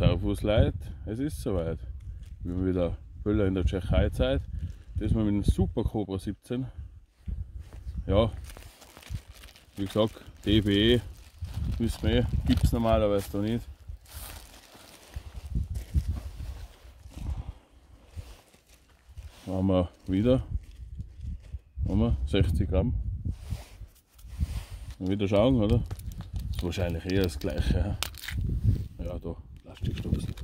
Servus Leute, es ist soweit. Wir haben wieder Böller in der Tschechei-Zeit. Das mal mit einem Super Cobra 17. Ja, wie gesagt, DBE wissen wir, gibt es normalerweise da nicht. Haben wir wieder haben wir 60 Gramm. Mal wieder schauen, oder? Das ist wahrscheinlich eher das gleiche. Da, Plastikstoßen.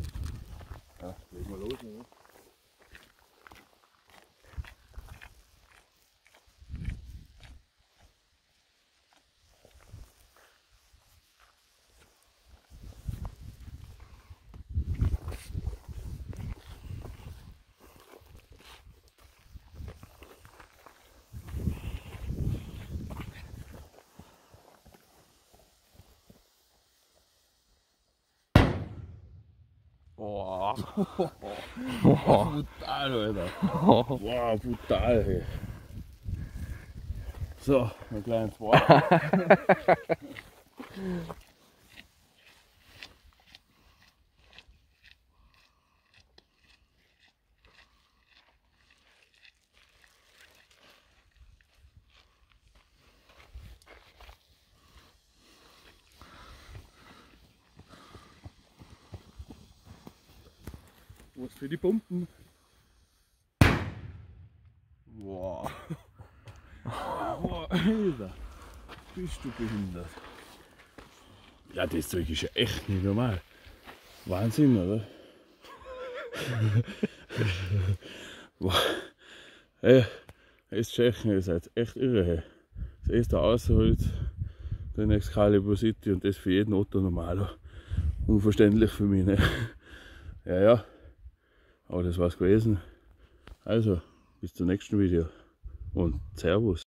Ja, legen wir los. Oder? Boah. Brutal, Alter. Wow, brutal. Hey. So, ein kleines Wort. Was für die Pumpen. Wow. Wow, Alter. Bist du behindert? Ja, das Zeug ist ja echt nicht normal. Wahnsinn, oder? wow. Hey, ist Tschechen, ihr seid echt irre. Hey. Das erste außerhalb der Excalibur City und das für jeden Otto Normalo. Unverständlich für mich, ne? Ja, ja. Aber das war's gewesen. Also, bis zum nächsten Video und Servus.